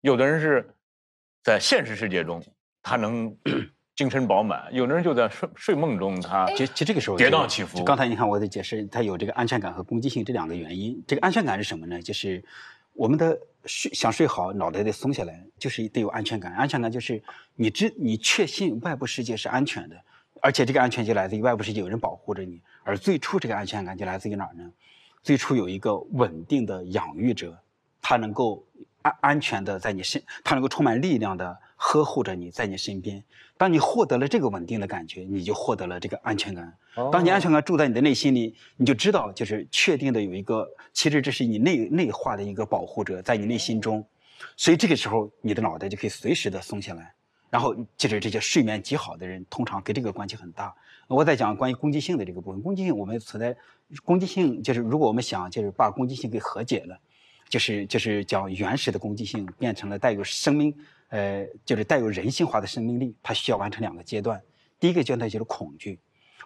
有的人是在现实世界中他能 精神饱满，有的人就在睡睡梦中他其实其这个时候跌宕起伏。刚才你看我的解释，他有这个安全感和攻击性这两个原因。这个安全感是什么呢？就是我们的睡想睡好，脑袋得松下来，就是得有安全感。安全感就是你知你确信外部世界是安全的，而且这个安全就来自于外部世界有人保护着你。而最初这个安全感就来自于哪儿呢？最初有一个稳定的养育者，他能够安安全的在你身，他能够充满力量的呵护着你，在你身边。当你获得了这个稳定的感觉，你就获得了这个安全感。当你安全感住在你的内心里，你就知道，就是确定的有一个，其实这是你内内化的一个保护者，在你内心中，所以这个时候你的脑袋就可以随时的松下来。然后就是这些睡眠极好的人，通常跟这个关系很大。我在讲关于攻击性的这个部分，攻击性我们存在攻击性，就是如果我们想就是把攻击性给和解了，就是就是将原始的攻击性变成了带有生命，呃，就是带有人性化的生命力，它需要完成两个阶段。第一个阶段就是恐惧，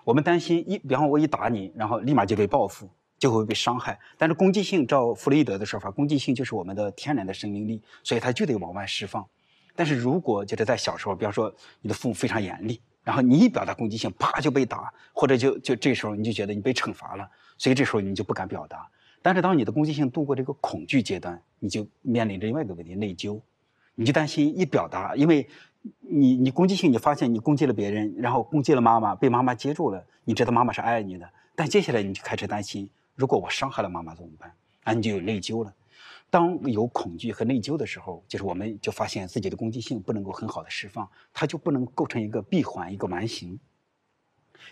我们担心一，比方我一打你，然后立马就被报复，就会被伤害。但是攻击性，照弗洛伊德的说法，攻击性就是我们的天然的生命力，所以它就得往外释放。但是如果就是在小时候，比方说你的父母非常严厉，然后你一表达攻击性，啪就被打，或者就就这时候你就觉得你被惩罚了，所以这时候你就不敢表达。但是当你的攻击性度过这个恐惧阶段，你就面临着另外一个问题——内疚。你就担心一表达，因为你你攻击性，你发现你攻击了别人，然后攻击了妈妈，被妈妈接住了，你知道妈妈是爱你的，但接下来你就开始担心，如果我伤害了妈妈怎么办？啊，你就有内疚了。当有恐惧和内疚的时候，就是我们就发现自己的攻击性不能够很好的释放，它就不能构成一个闭环、一个完形。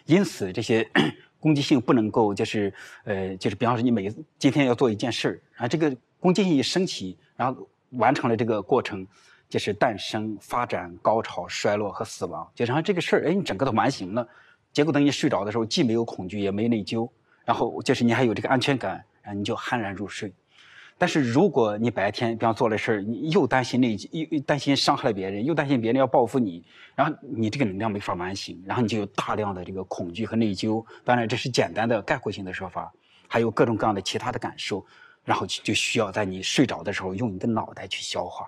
因此，这些攻击性不能够就是呃，就是比方说你每今天要做一件事儿，然后这个攻击性一升起，然后完成了这个过程，就是诞生、发展、高潮、衰落和死亡，就然后这个事儿，哎，你整个都完形了。结果等你睡着的时候，既没有恐惧，也没内疚，然后就是你还有这个安全感，然后你就酣然入睡。但是如果你白天比方做了事儿，你又担心内，又担心伤害了别人，又担心别人要报复你，然后你这个能量没法完形，然后你就有大量的这个恐惧和内疚。当然这是简单的概括性的说法，还有各种各样的其他的感受，然后就需要在你睡着的时候用你的脑袋去消化。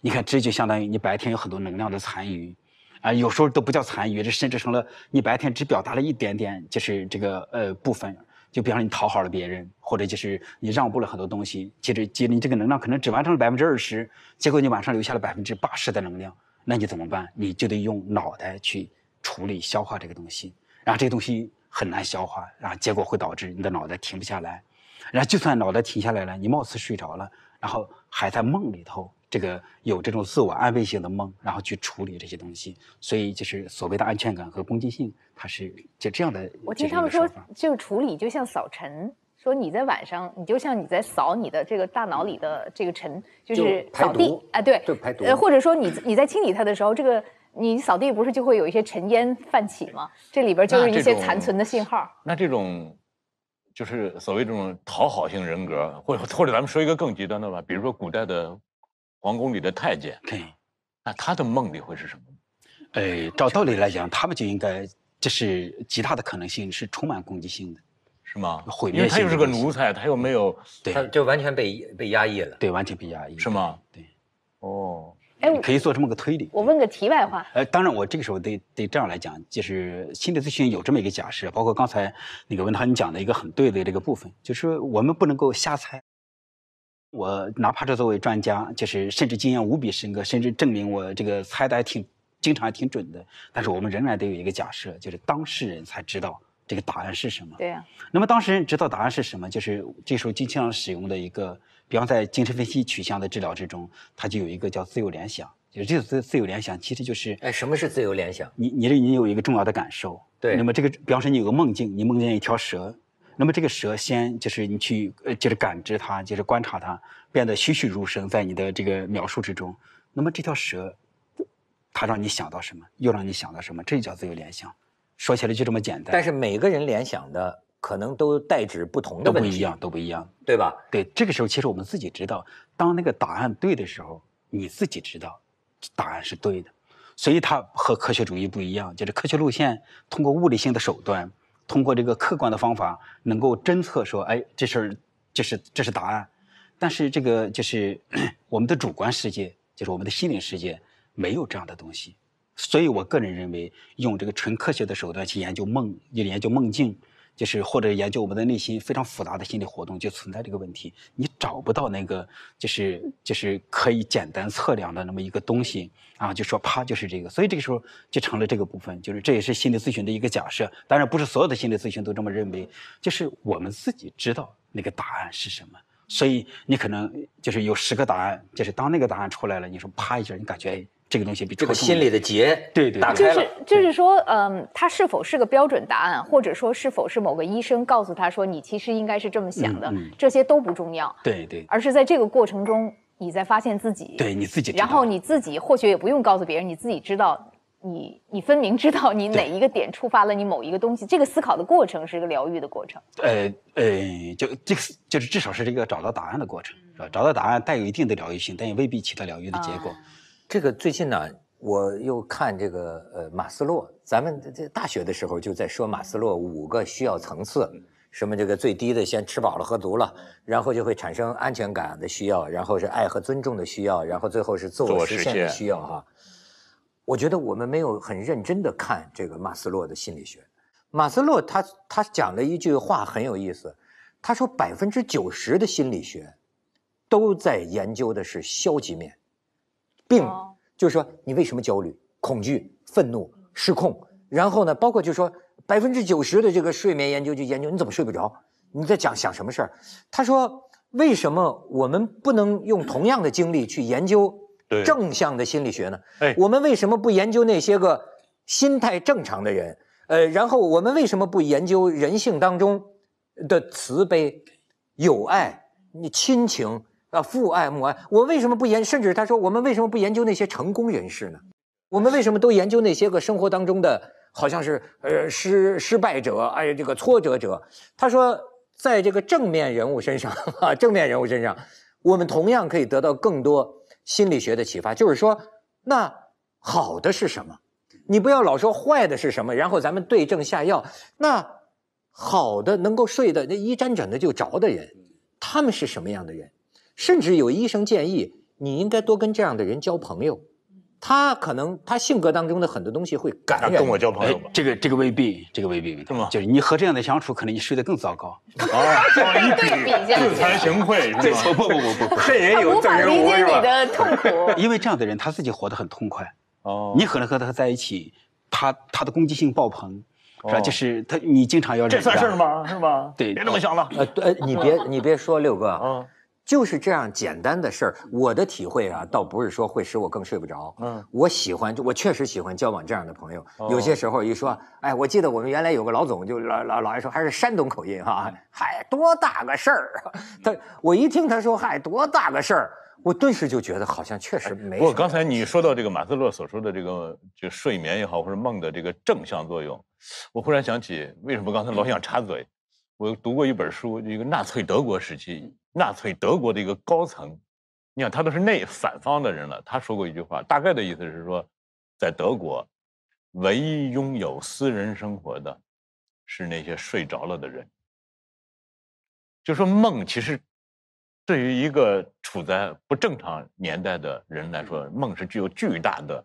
你看，这就相当于你白天有很多能量的残余，啊，有时候都不叫残余，这甚至成了你白天只表达了一点点，就是这个呃部分。就比方说你讨好了别人，或者就是你让步了很多东西，接着接着你这个能量可能只完成了百分之二十，结果你晚上留下了百分之八十的能量，那你怎么办？你就得用脑袋去处理消化这个东西，然后这个东西很难消化，然后结果会导致你的脑袋停不下来，然后就算脑袋停下来了，你貌似睡着了，然后还在梦里头。这个有这种自我安慰性的梦，然后去处理这些东西，所以就是所谓的安全感和攻击性，它是就这样的。我听他们说，这个处理就像扫尘，说你在晚上，你就像你在扫你的这个大脑里的这个尘，就是扫地啊，对，就排毒。呃，或者说你你在清理它的时候，这个你扫地不是就会有一些尘烟泛起吗？这里边就是一些残存的信号。那这种就是所谓这种讨好型人格，或者或者咱们说一个更极端的吧，比如说古代的。皇宫里的太监，对，那他的梦里会是什么？呃，照道理来讲，他们就应该，这是极大的可能性是充满攻击性的，是吗？毁灭因为他又是个奴才，他又没有，对他就完全被被压抑了，对，完全被压抑，是吗？对，哦，哎，可以做这么个推理。我问个题外话，呃，当然，我这个时候得得这样来讲，就是心理咨询有这么一个假设，包括刚才那个文涛你讲的一个很对的这个部分，就是我们不能够瞎猜。我哪怕是作为专家，就是甚至经验无比深刻，甚至证明我这个猜的还挺经常还挺准的。但是我们仍然得有一个假设，就是当事人才知道这个答案是什么。对呀。那么当事人知道答案是什么，就是这时候经常使用的一个，比方在精神分析取向的治疗之中，它就有一个叫自由联想。就是这个自自由联想，其实就是哎，什么是自由联想？你你这你有一个重要的感受。对。那么这个，比方说你有个梦境，你梦见一条蛇。那么这个蛇先就是你去呃，就是感知它，就是观察它，变得栩栩如生在你的这个描述之中。那么这条蛇，它让你想到什么，又让你想到什么，这就叫自由联想。说起来就这么简单。但是每个人联想的可能都代指不同的问题，都不一样，都不一样，对吧？对，这个时候其实我们自己知道，当那个答案对的时候，你自己知道答案是对的。所以它和科学主义不一样，就是科学路线通过物理性的手段。通过这个客观的方法，能够侦测说，哎，这事儿，这是这是答案。但是这个就是 我们的主观世界，就是我们的心灵世界没有这样的东西。所以我个人认为，用这个纯科学的手段去研究梦，研究梦境。就是或者研究我们的内心非常复杂的心理活动，就存在这个问题，你找不到那个就是就是可以简单测量的那么一个东西啊，就说啪就是这个，所以这个时候就成了这个部分，就是这也是心理咨询的一个假设，当然不是所有的心理咨询都这么认为，就是我们自己知道那个答案是什么，所以你可能就是有十个答案，就是当那个答案出来了，你说啪一下，你感觉。这个东西比这个心里的结对对打开了，就是就是说，嗯，他是否是个标准答案，或者说是否是某个医生告诉他说你其实应该是这么想的，这些都不重要。对对，而是在这个过程中，你在发现自己，对你自己，然后你自己或许也不用告诉别人，你自己知道，你你分明知道你哪一个点触发了你某一个东西，这个思考的过程是一个疗愈的过程。呃呃，就这个就是至少是这个找到答案的过程，是吧？找到答案带有一定的疗愈性，但也未必起到疗愈的结果。这个最近呢，我又看这个呃马斯洛，咱们这大学的时候就在说马斯洛五个需要层次，什么这个最低的先吃饱了喝足了，然后就会产生安全感的需要，然后是爱和尊重的需要，然后最后是自我实现的需要哈。我觉得我们没有很认真的看这个马斯洛的心理学。马斯洛他他讲了一句话很有意思，他说百分之九十的心理学都在研究的是消极面。病就是说，你为什么焦虑、恐惧、愤怒、失控？然后呢，包括就是说，百分之九十的这个睡眠研究就研究你怎么睡不着，你在讲想什么事儿？他说，为什么我们不能用同样的精力去研究正向的心理学呢？哎，我们为什么不研究那些个心态正常的人？呃，然后我们为什么不研究人性当中的慈悲、友爱、你亲情？啊，父爱母爱，我为什么不研？甚至他说，我们为什么不研究那些成功人士呢？我们为什么都研究那些个生活当中的，好像是呃失失败者，哎，这个挫折者？他说，在这个正面人物身上，啊，正面人物身上，我们同样可以得到更多心理学的启发。就是说，那好的是什么？你不要老说坏的是什么，然后咱们对症下药。那好的能够睡的那一沾枕头就着的人，他们是什么样的人？甚至有医生建议，你应该多跟这样的人交朋友，他可能他性格当中的很多东西会感染。跟我交朋友吧，这个这个未必，这个未必，是吗？就是你和这样的相处，可能你睡得更糟糕。啊，一比自惭形秽，是不不不不不，他无法理解你的痛苦。因为这样的人他自己活得很痛快。哦，你可能和他在一起，他他的攻击性爆棚，是吧？就是他你经常要这算事吗？是吗？对，别那么想了。呃，对，你别你别说六哥啊。就是这样简单的事儿，我的体会啊，倒不是说会使我更睡不着。嗯，我喜欢，我确实喜欢交往这样的朋友。有些时候一说，哎，我记得我们原来有个老总，就老老老爱说，还是山东口音哈，嗨，多大个事儿！他我一听他说嗨，多大个事儿，我顿时就觉得好像确实没。不过刚才你说到这个马斯洛所说的这个，就睡眠也好，或者梦的这个正向作用，我忽然想起，为什么刚才老想插嘴？我读过一本书，一个纳粹德国时期。纳粹德国的一个高层，你看他都是内反方的人了。他说过一句话，大概的意思是说，在德国，唯一拥有私人生活的，是那些睡着了的人。就说梦，其实对于一个处在不正常年代的人来说，梦是具有巨大的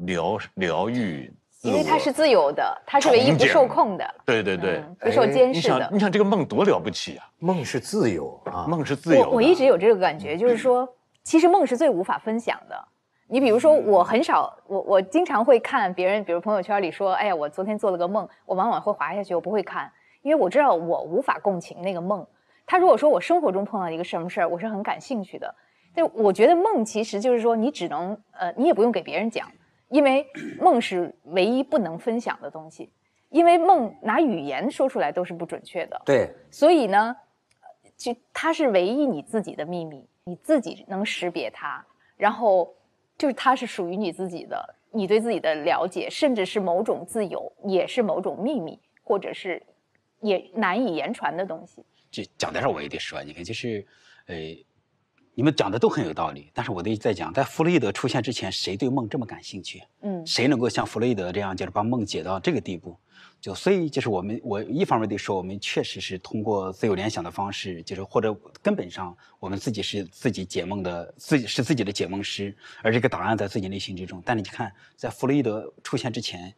疗疗愈。因为它是自由的，它是唯一不受控的，对对对，不受监视的。你想这个梦多了不起啊！梦是自由啊，梦是自由。我我一直有这个感觉，就是说，其实梦是最无法分享的。你比如说，我很少，我我经常会看别人，比如朋友圈里说，哎呀，我昨天做了个梦，我往往会滑下去，我不会看，因为我知道我无法共情那个梦。他如果说我生活中碰到一个什么事儿，我是很感兴趣的。但我觉得梦其实就是说，你只能呃，你也不用给别人讲。因为梦是唯一不能分享的东西，因为梦拿语言说出来都是不准确的。对，所以呢，就它是唯一你自己的秘密，你自己能识别它，然后就是它是属于你自己的，你对自己的了解，甚至是某种自由，也是某种秘密，或者是也难以言传的东西。这讲到这儿我也得说，你看，就是，呃，你们讲的都很有道理，但是我得在讲，在弗洛伊德出现之前，谁对梦这么感兴趣？嗯谁能够像弗洛伊德这样，就是把梦解到这个地步？就所以就是我们，我一方面得说，我们确实是通过自由联想的方式，就是或者根本上我们自己是自己解梦的，自己是自己的解梦师，而这个答案在自己内心之中。但你看，在弗洛伊德出现之前，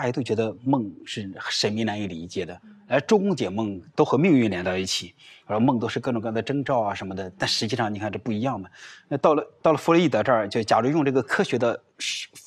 大家都觉得梦是神秘难以理解的，而周公解梦都和命运连到一起，而梦都是各种各样的征兆啊什么的。但实际上，你看这不一样嘛。那到了到了弗洛伊德这儿，就假如用这个科学的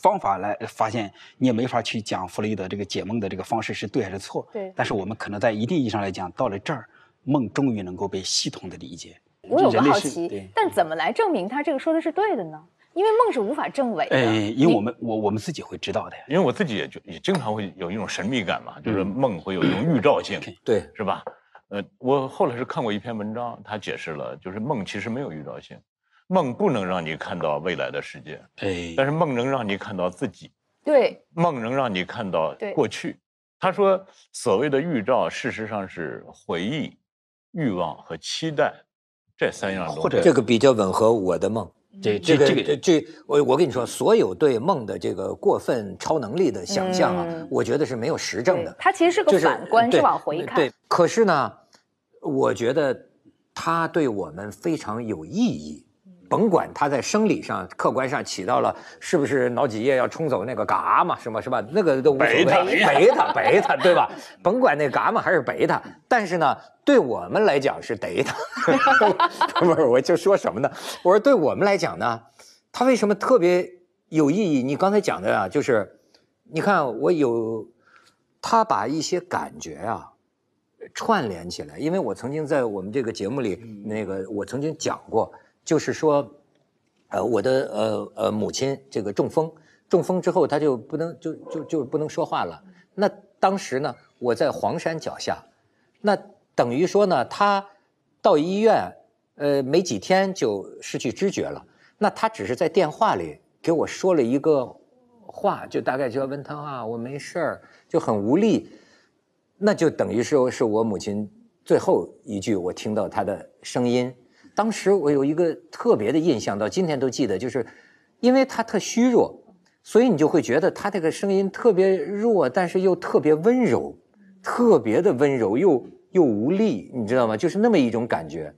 方法来发现，你也没法去讲弗洛伊德这个解梦的这个方式是对还是错。对但是我们可能在一定意义上来讲，到了这儿，梦终于能够被系统的理解。我有个好奇是，但怎么来证明他这个说的是对的呢？因为梦是无法证伪的。哎，因为我们我我们自己会知道的呀。因为我自己也就也经常会有一种神秘感嘛，就是嗯梦会有一种预兆性，对，是吧？呃，我后来是看过一篇文章，他解释了，就是梦其实没有预兆性，梦不能让你看到未来的世界，哎，但是梦能让你看到自己，对梦能让你看到过去。他说，所谓的预兆，事实上是回忆、欲望和期待这三样东西。或者这个比较吻合我的梦。这这个这这个这我我跟你说，所有对梦的这个过分超能力的想象啊，嗯我觉得是没有实证的。它其实是个反观，对是往回看。对，可是呢，我觉得它对我们非常有意义。甭管他在生理上、客观上起到了是不是脑脊液要冲走那个伽马什么是吧？那个都无所谓，贝塔贝塔贝塔对吧？甭管那伽马还是贝塔，但是呢，对我们来讲是德塔。不是，我就说什么呢？我说对我们来讲呢，它为什么特别有意义？你刚才讲的啊，就是你看我有，他把一些感觉啊串联起来，因为我曾经在我们这个节目里，那个我曾经讲过，就是说，呃，我的呃呃母亲这个中风，中风之后她就不能就就就不能说话了。那当时呢，我在黄山脚下，那等于说呢，她到医院，呃，没几天就失去知觉了。那她只是在电话里给我说了一个话，就大概就要问她啊，我没事儿，就很无力。那就等于说是我母亲最后一句我听到她的声音。当时我有一个特别的印象，到今天都记得，就是因为她特虚弱，所以你就会觉得她这个声音特别弱，但是又特别温柔，特别的温柔又又无力，你知道吗？就是那么一种感觉。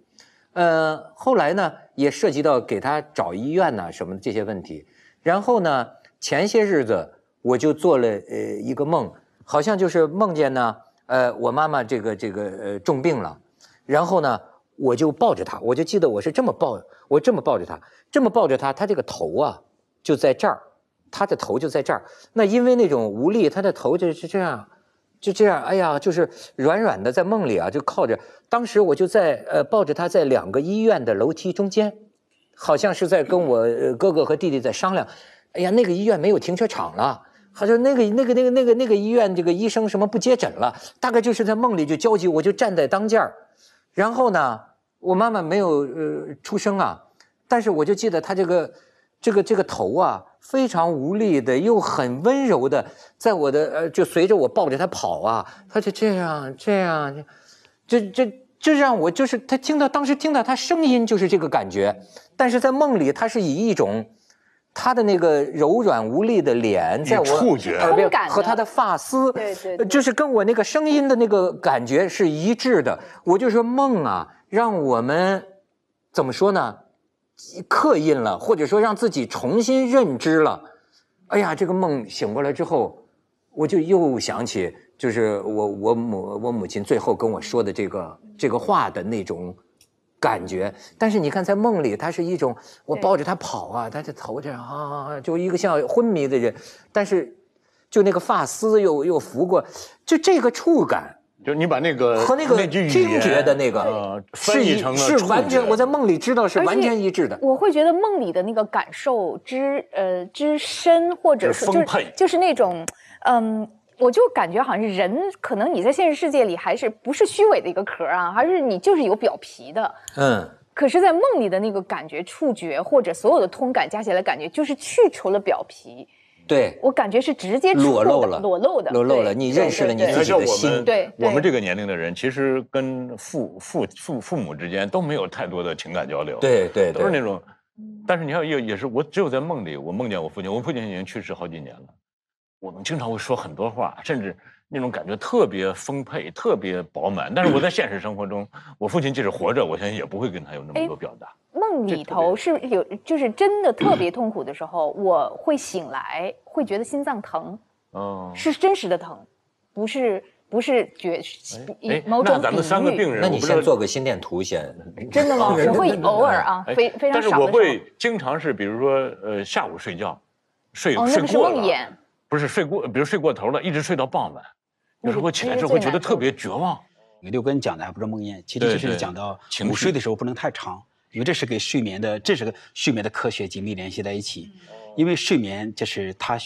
呃，后来呢，也涉及到给她找医院呐、什么的这些问题。然后呢，前些日子我就做了呃一个梦，好像就是梦见呢，呃，我妈妈这个这个呃重病了，然后呢，我就抱着他，我就记得我是这么抱，我这么抱着他，这么抱着他，他这个头啊就在这儿，他的头就在这儿。那因为那种无力，他的头就是这样，就这样，哎呀，就是软软的，在梦里啊就靠着。当时我就在呃抱着他在两个医院的楼梯中间，好像是在跟我哥哥和弟弟在商量。哎呀，那个医院没有停车场了。好像那个那个那个那个那个医院这个医生什么不接诊了，大概就是在梦里就焦急，我就站在当间儿，然后呢，我妈妈没有呃出声啊，但是我就记得她这个这个这个头啊非常无力的，又很温柔的，在我的呃就随着我抱着她跑啊，她就这样这样，这这这让我就是她听到当时听到她声音就是这个感觉，但是在梦里她是以一种。她的那个柔软无力的脸，在我触觉和她的发丝，就是跟我那个声音的那个感觉是一致的。我就说梦啊，让我们怎么说呢？刻印了，或者说让自己重新认知了。哎呀，这个梦醒过来之后，我就又想起，就是我我母我母亲最后跟我说的这个这个话的那种感觉。但是你看，在梦里，他是一种我抱着他跑啊，他的头这样啊，就一个像昏迷的人，但是就那个发丝又又拂过，就这个触感。就是你把那个和那个听觉的那个翻译成了是完全我在梦里知道是完全一致的。我会觉得梦里的那个感受之呃之深，或者就是就是那种嗯。我就感觉好像是人，可能你在现实世界里还是不是虚伪的一个壳啊，还是你就是有表皮的。嗯，可是，在梦里的那个感觉、触觉或者所有的通感加起来，感觉就是去除了表皮，对，我感觉是直接出裸露的了。裸露的，裸露了你认识了你自己的心。对对。我们这个年龄的人，其实跟父父父父母之间都没有太多的情感交流，，对对对，都是那种。但是你看，也也是我只有在梦里，我梦见我父亲，我父亲已经去世好几年了，我们经常会说很多话，甚至那种感觉特别丰沛、特别饱满。但是我在现实生活中，我父亲即使活着，我相信也不会跟他有那么多表达。梦里头是有，就是真的特别痛苦的时候，我会醒来，会觉得心脏疼，哦，是真实的疼，不是不是觉哎，某种那咱们三个病人，那你先做个心电图先。真的吗？我会偶尔啊，哎非非常少但是。我会经常是，比如说，呃，下午睡觉，睡、哦，那个是睡过了，梦魇，不是睡过，比如睡过头了，一直睡到傍晚，有时候我起来之后会觉得特别绝望。六根讲的还不是梦魇，其实就是讲到午睡的时候不能太长，因为这是跟睡眠的，这是个睡眠的科学紧密联系在一起。因为睡眠就是它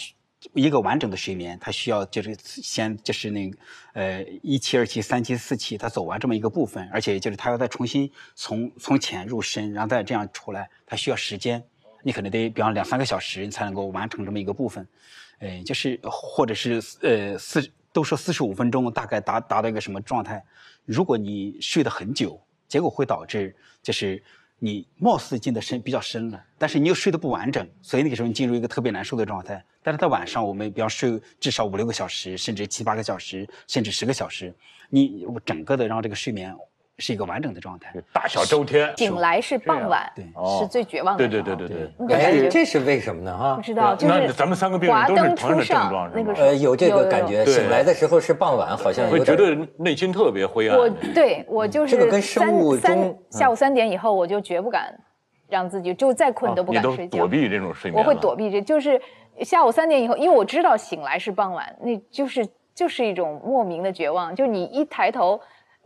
一个完整的睡眠，它需要就是先就是那个呃一期、二期、三期、四期，它走完这么一个部分，而且就是它要再重新从从浅入深，然后再这样出来，它需要时间。你可能得比方两三个小时，你才能够完成这么一个部分。呃，就是或者是呃四都说四十五分钟大概达达到一个什么状态，如果你睡得很久，结果会导致就是你貌似进得深比较深了，但是你又睡得不完整，所以那个时候你进入一个特别难受的状态。但是在晚上，我们比方睡至少五六个小时，甚至七八个小时，甚至十个小时，你整个的让这个睡眠是一个完整的状态。大小周天，醒来是傍晚，对是最绝望的对时候。对对对对。哎，那个感觉这是为什么呢？哈不，知道，就那是咱们三个病人是灯同样的初上症状是吗那个呃，有这个感觉，醒来的时候是傍晚，好像会觉得内心特别灰暗。我对我就是这个跟生物三钟三下午三点以后，我就绝不敢让自己就再困都不敢睡觉。躲避这种睡眠我会躲避这，就是下午三点以后，因为我知道醒来是傍晚，那就是就是一种莫名的绝望。就你一抬头，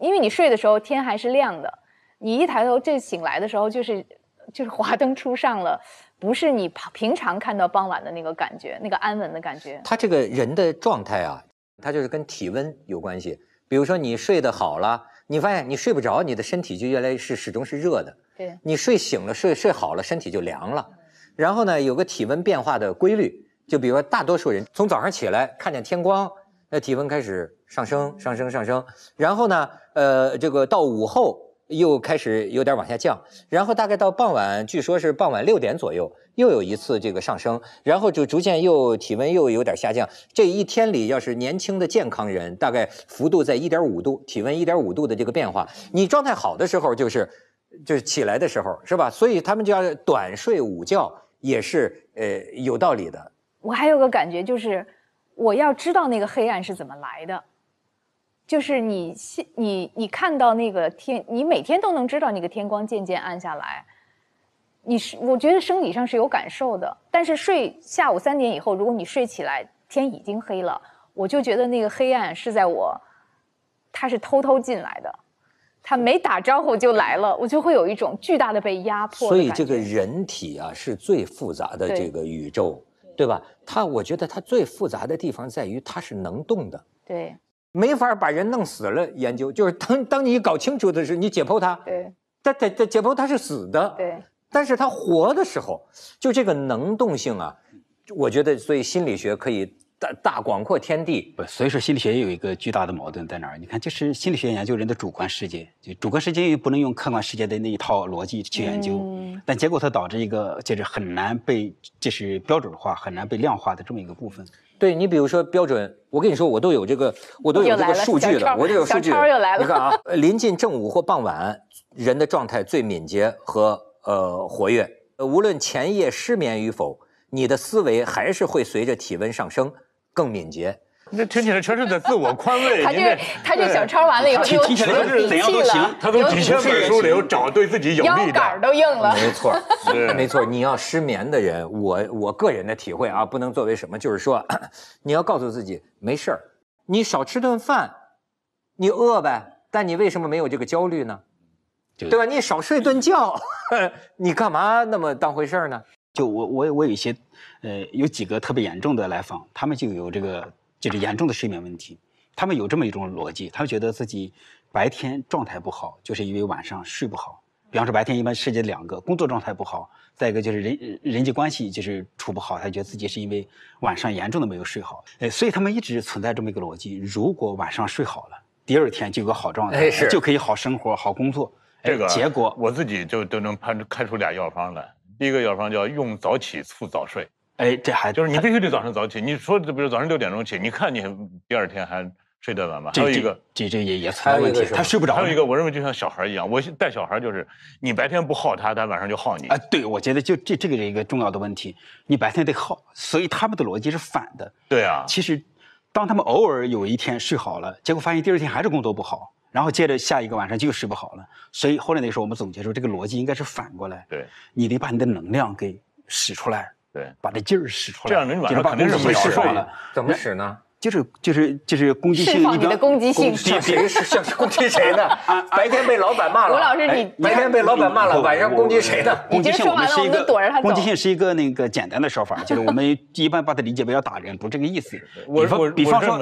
因为你睡的时候天还是亮的，你一抬头这醒来的时候就是就是华灯初上了，不是你平平常看到傍晚的那个感觉，那个安稳的感觉。他这个人的状态啊，他就是跟体温有关系。比如说你睡得好了，你发现你睡不着，你的身体就越来越是始终是热的。对，你睡醒了，睡睡好了，身体就凉了。然后呢，有个体温变化的规律，就比如说大多数人从早上起来看见天光，那体温开始上升，上升，上升。然后呢，呃，这个到午后又开始有点往下降，然后大概到傍晚，据说是傍晚六点左右，又有一次这个上升，然后就逐渐又体温又有点下降。这一天里，要是年轻的健康人，大概幅度在一点五度，体温一点五度的这个变化。你状态好的时候，就是就是起来的时候，是吧？所以他们叫短睡午觉，也是呃有道理的。我还有个感觉就是，我要知道那个黑暗是怎么来的。就是你现你你看到那个天，你每天都能知道那个天光渐渐暗下来。你是我觉得生理上是有感受的，但是睡下午三点以后，如果你睡起来天已经黑了，我就觉得那个黑暗是在我，它是偷偷进来的，它没打招呼就来了，我就会有一种巨大的被压迫的所以这个人体啊是最复杂的这个宇宙，对吧？它我觉得它最复杂的地方在于它是能动的。对没法把人弄死了研究，就是当当你搞清楚的时候，你解剖它，对但但但解剖它是死的，对。但是它活的时候，就这个能动性啊，我觉得所以心理学可以大大广阔天地。不，所以说心理学也有一个巨大的矛盾在哪儿？你看，就是心理学研究人的主观世界，就主观世界又不能用客观世界的那一套逻辑去研究，嗯但结果它导致一个就是很难被就是标准化、很难被量化的这么一个部分。对你比如说标准，我跟你说，我都有这个，我都有这个数据的，我都有数据。小超又来了你看啊，呃临近正午或傍晚，人的状态最敏捷和呃活跃。呃无论前夜失眠与否，你的思维还是会随着体温上升更敏捷。那听起来全是在自我宽慰。他这他这小抄完了以后听起来有底怎样都行，他从有几千本书里有找对自己有利腰杆儿。都硬了。没错，没错。你要失眠的人，我我个人的体会啊，不能作为什么，就是说，你要告诉自己没事儿，你少吃顿饭，你饿呗，但你为什么没有这个焦虑呢？对对吧？你少睡顿觉，你干嘛那么当回事儿呢？就我我我有一些，呃，有几个特别严重的来访，他们就有这个就是严重的睡眠问题，他们有这么一种逻辑，他们觉得自己白天状态不好，就是因为晚上睡不好，比方说白天一般涉及两个，工作状态不好，再一个就是人人际关系就是处不好，他觉得自己是因为晚上严重的没有睡好，哎，所以他们一直存在这么一个逻辑：如果晚上睡好了，第二天就有个好状态，就可以好生活、好工作。哎这个结果，我自己就都能判开出俩药方来。第一个药方叫用早起促早睡，哎，这还就是你必须得早上早起。你说比如早上六点钟起，你看你第二天还睡得晚吗？还这有一个，这这也也存在问题他睡不着。还有一个，我认为就像小孩一样，我带小孩就是你白天不耗他，他晚上就耗你。啊，对，我觉得就这这个是一个重要的问题，你白天得耗，所以他们的逻辑是反的。对啊，其实，当他们偶尔有一天睡好了，结果发现第二天还是工作不好，然后接着下一个晚上就睡不好了。所以后来那时候我们总结出这个逻辑应该是反过来，对你得把你的能量给使出来，对，把这劲儿使出来，这样人晚就是把上肯定是攻击性没睡释放了。怎么使呢？就是就是就是攻击性，释放你的攻击性别别谁是想攻击谁呢？白天被老板骂了，吴老师哎你白天被老板骂了，晚上攻击谁呢？攻击性我们是一你这说完了我们个都躲着他攻击性是一个那个简单的说法，就是我们 一般把它理解为要打人，不是这个意思。比方我我我比方说，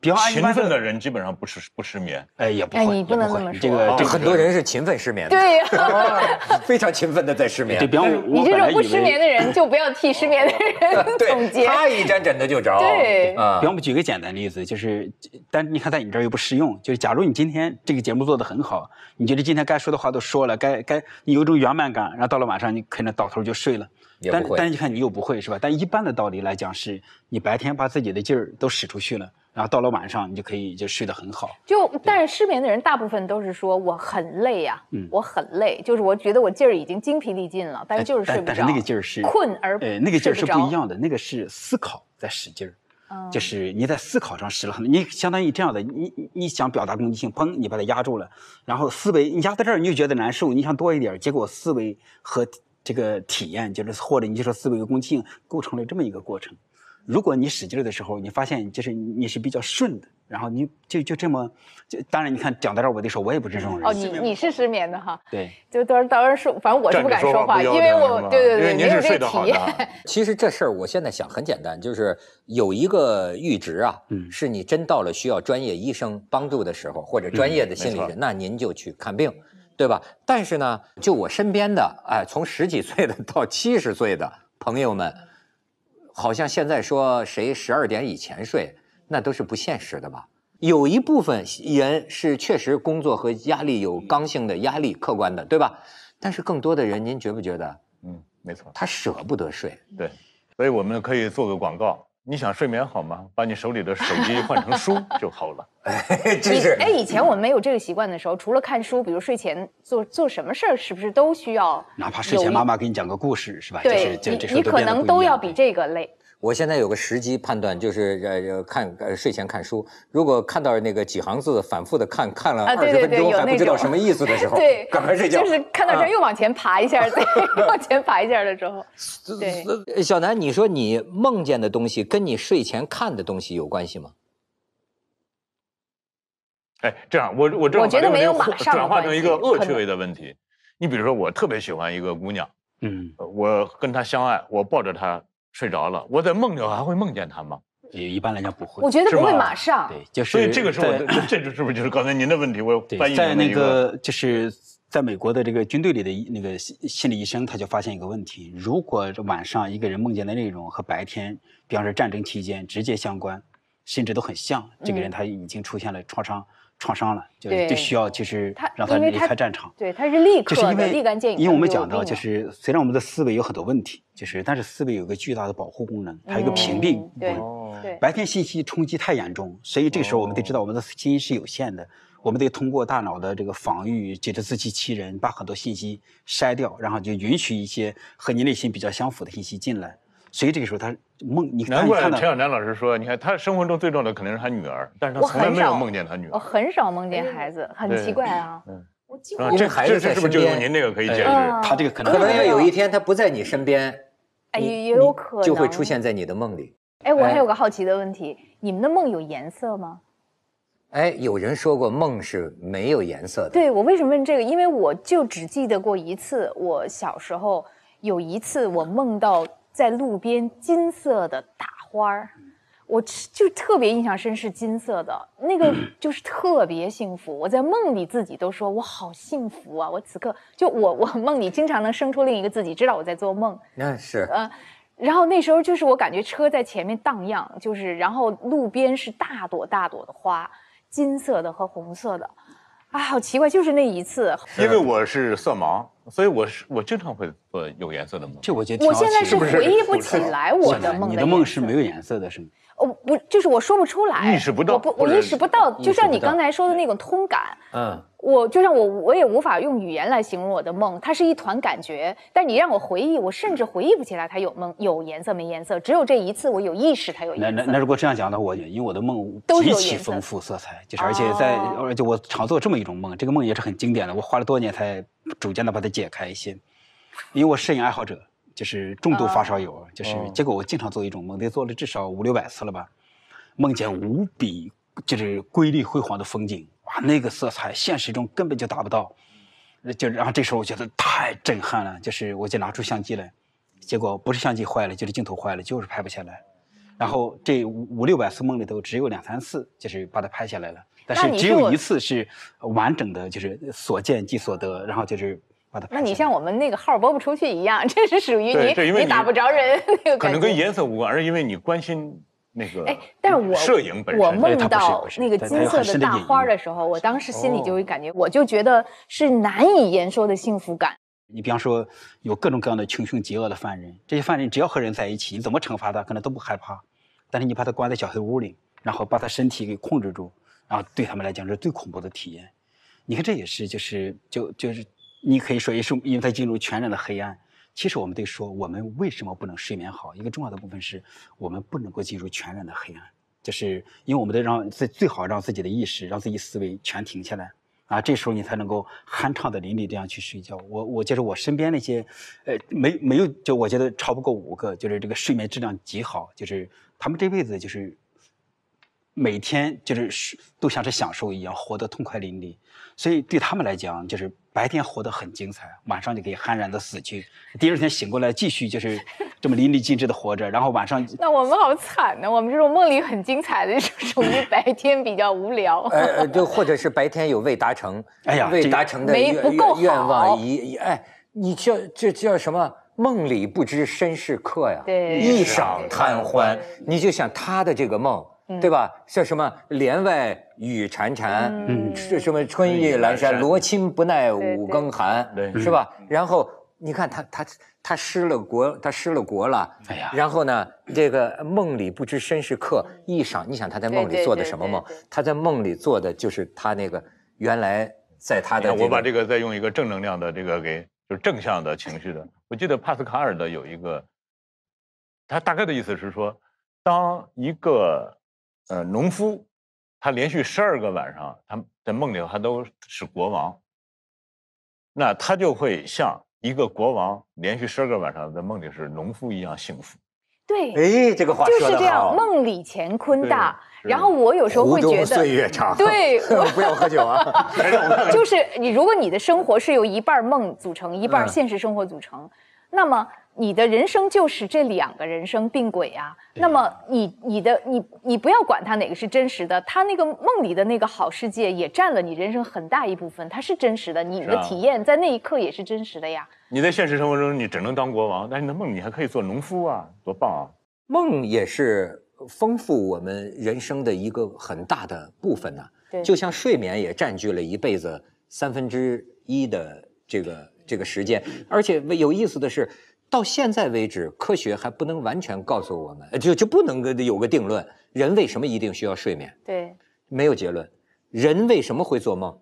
比方勤，奋的人基本上不失不失眠。哎也不会，哎你不能这么说这个这个很多人是勤奋失眠的，对呀、非常勤奋的在失眠对，。比方我你这种不。失眠的人，就不要替失眠的人总，结。他一沾枕头就着。对啊比方我们举个简单例子，就是，但你看在你这儿又不适用。就是假如你今天这个节目做得很好，你觉得今天该说的话都说了，该该你有一种圆满感，然后到了晚上你可能倒头就睡了。但也不会但是你看你又不会是吧？但一般的道理来讲是，你白天把自己的劲儿都使出去了，然后到了晚上你就可以就睡得很好。就但是失眠的人大部分都是说我很累呀、嗯我很累，就是我觉得我劲儿已经精疲力尽了，但是就是睡不着。但但是那个劲儿是困而呃，那个劲儿是不一样的，那个是思考在使劲儿。就是你在思考上使了很多，你相当于这样的，你你想表达攻击性，砰，你把它压住了，然后思维你压在这儿，你就觉得难受，你想多一点，结果思维和这个体验，就是或者你就说思维和攻击性构成了这么一个过程。如果你使劲儿的时候，你发现就是你是比较顺的，然后你就就这么，就当然你看讲到这儿，我得说我也不是这种人。哦，你你是失眠的哈，对，就当然当然是，反正我是不敢说话，说话因为我对对对，因为您是睡得好的体验。其实这事儿我现在想很简单，就是有一个阈值啊，嗯是你真到了需要专业医生帮助的时候，或者专业的心理没错人，那您就去看病，对吧？但是呢，就我身边的，哎，从十几岁的到七十岁的朋友们，好像现在说谁十二点以前睡，那都是不现实的吧？有一部分人是确实工作和压力有刚性的压力，客观的，对吧？但是更多的人，您觉不觉得嗯，没错，他舍不得睡？对，所以我们可以做个广告。你想睡眠好吗？把你手里的手机 换成书就好了。真是以哎，以前我们没有这个习惯的时候，除了看书，比如睡前做做什么事儿，是不是都需要？哪怕睡前妈妈给你讲个故事，是吧？对你，你可能都要比这个累。我现在有个时机判断，就是呃呃看呃睡前看书，如果看到那个几行字反复的看看了啊对对二十分钟对有那种还不知道什么意思的时候，对，赶快睡觉。就是看到这又往前爬一下，再往前爬一下的时候，对。呃小南，你说你梦见的东西跟你睡前看的东西有关系吗？哎，这样我我这我觉得没有马上转化成一个恶趣味的问题。你比如说，我特别喜欢一个姑娘，嗯，呃我跟她相爱，我抱着她睡着了，我在梦里还会梦见他吗？也一般来讲不会。我觉得不会马上。对，就是所以这个是我在的，这就是不是就是刚才您的问题？我对翻译在那个个就是在美国的这个军队里的那个心心理医生，他就发现一个问题：如果晚上一个人梦见的内容和白天，比方说战争期间直接相关，甚至都很像，这个人嗯他已经出现了创伤创伤了，就就需要就是他让他离开战场。对，他是立刻、就是因为立竿见影。因为我们讲到，就是虽然我们的思维有很多问题，就是但是思维有个巨大的保护功能，它有一个屏蔽嗯对功能。对白天信息冲击太严重，所以这个时候我们得知道我们的信息是有限的，我们得通过大脑的这个防御，接着自欺欺人，把很多信息筛掉，然后就允许一些和你内心比较相符的信息进来。所以这个时候他梦，你难怪看陈小南老师说，你看他生活中最重要的肯定是他女儿，但是他从来没有梦见他女儿。我很少梦见孩子，很奇怪啊。嗯我几乎啊这孩子是不是就用您这个可以解释？嗯他这个可能可能有要有一天他不在你身边，哎，也有可能就会出。现在你的梦里。哎，我还哎有个好奇的问题，你们的梦有颜色吗？哎，有人说过梦是没有颜色的。对我为什么问这个？因为我就只记得过一次，我小时候有一次我梦到在路边金色的大花儿，我就特别印象深是金色的那个，就是特别幸福。我在梦里自己都说我好幸福啊！我此刻就我我梦里经常能生出另一个自己，知道我在做梦。那是呃，然后那时候就是我感觉车在前面荡漾，就是然后路边是大朵大朵的花，金色的和红色的，啊，好奇怪，就是那一次。因为我是色盲，所以我是我经常会做有颜色的梦。这我觉得我现在是回忆不起来我的梦你的梦是没有颜色的，是吗？哦，不，就是我说不出来，意识不到我不，我意识不到，就像你刚才说的那种通感，嗯，我就像我我也无法用语言来形容我的梦，它是一团感觉。但你让我回忆，我甚至回忆不起来它有梦有颜色没颜色，只有这一次我有意识它有那颜色。那那如果这样讲的话，我因为我的梦极其丰富色彩，就是而且在哦而且我常做这么一种梦，这个梦也是很经典的，我花了多年才逐渐的把它解开一些。因为我摄影爱好者，就是重度发烧友，就是哦结果我经常做一种梦，得做了至少五六百次了吧，梦见无比就是瑰丽辉煌的风景，哇，那个色彩现实中根本就达不到。就然后这时候我觉得太震撼了，就是我就拿出相机来，结果不是相机坏了，就是镜头坏了，就是拍不下来。然后这五五六百次梦里头，只有两三次就是把它拍下来了，但是只有一次是完整的，就是所见即所得，然后就是那你像我们那个号播不出去一样，这是属于你你你打不着人那个感觉。可能跟颜色无关，而是因为你关心那个哎，但是我摄影本身。我梦到那个金色的大花的时候，我当时心里就哦会感觉，我就觉得是难以言说的幸福感。你比方说有各种各样的穷凶极恶的犯人，这些犯人只要和人在一起，你怎么惩罚他可能都不害怕，但是你把他关在小黑屋里，然后把他身体给控制住，然后对他们来讲是最恐怖的体验。你看这也是就是就就是你可以说也是因为他进入全然的黑暗。其实我们得说，我们为什么不能睡眠好？一个重要的部分是我们不能够进入全然的黑暗，就是因为我们得让最最好让自己的意识、让自己思维全停下来。啊，这时候你才能够酣畅的淋漓这样去睡觉。我我觉得我身边那些，呃，没没有，就我觉得超不过五个，就是这个睡眠质量极好，就是他们这辈子就是每天就是都像是享受一样，活得痛快淋漓。所以对他们来讲，就是白天活得很精彩，晚上就可以酣然的死去，第二天醒过来继续就是 这么淋漓尽致的活着，然后晚上 那我们好惨呢，我们这种梦里很精彩的，就属于白天比较无聊。呃，呃就或者是白天有未达成，哎呀未达成的没愿不够愿愿望一一哎，你叫这叫什么？梦里不知身是客呀，对一晌贪欢。你就想他的这个梦，对吧？像什么帘外雨潺潺，嗯这什么春意阑珊，罗衾不耐五更寒，对是吧？然后你看他他他失了国，他失了国了。哎呀然后呢，这个梦里不知身是客，一晌，你想他在梦里做的什么梦？他在梦里做的就是他那个原来在他的我把这这个再用一个正能量的这个给就是正向的情绪的。我记得帕斯卡尔的有一个，他大概的意思是说，当一个呃农夫，他连续十二个晚上，他在梦里头他都是国王，那他就会像一个国王连续十二个晚上在梦里是农夫一样幸福。对，哎，这个话就是这样。梦里乾坤大。然后我有时候会觉得，岁月长。对，我不要喝酒啊。就是你，如果你的生活是由一半梦组成，一半嗯现实生活组成，那么你的人生就是这两个人生并轨啊。那么你你的你你不要管它哪个是真实的，它那个梦里的那个好世界也占了你人生很大一部分，它是真实的，你的体验在那一刻也是真实的呀。你在现实生活中你只能当国王，但是你的梦你还可以做农夫啊，多棒啊！梦也是丰富我们人生的一个很大的部分呐、对就像睡眠也占据了一辈子三分之一的这个这个时间，而且有意思的是，到现在为止，科学还不能完全告诉我们，呃就就不能有个定论，人为什么一定需要睡眠？对，没有结论。人为什么会做梦？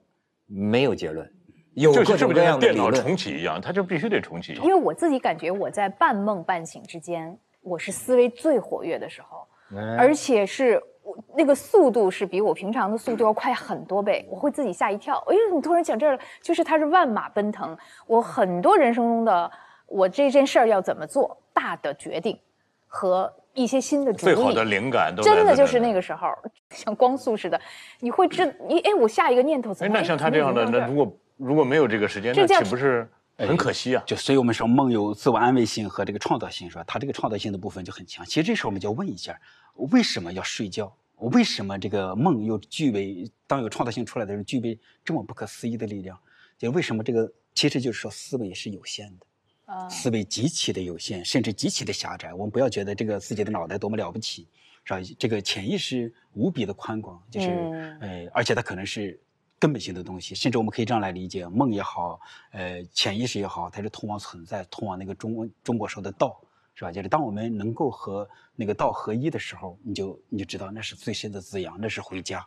没有结论。有就是各种各样的理论。重启一样，它就必须得重启。因为我自己感觉我在半梦半醒之间，我是思维最活跃的时候。嗯而且是我那个速度是比我平常的速度要快很多倍，我会自己吓一跳。哎呦，你突然讲这儿了，就是它是万马奔腾。我很多人生中的我这件事儿要怎么做，大的决定和一些新的主意，最好的灵感都真的就是那那个时候，像光速似的，你会知你哎，我下一个念头怎哎，么？那像他这样的，那如果果如果没有这个时间，那这岂不是很可惜啊。就所以我们说梦有自我安慰性和这个创造性，是吧？他这个创造性的部分就很强。其实这时候我们就要问一下，为什么要睡觉？为什么这个梦又具备当有创造性出来的时候，具备这么不可思议的力量？就为什么这个其实就是说思维是有限的。啊，思维极其的有限，甚至极其的狭窄。我们不要觉得这个自己的脑袋多么了不起，是吧？这个潜意识无比的宽广，就是、嗯呃，而且它可能是根本性的东西。甚至我们可以这样来理解，梦也好，呃，潜意识也好，它是通往存在，通往那个中中国说的道，是吧？就是当我们能够和那个道合一的时候，你就你就知道那是最深的滋养，那是回家。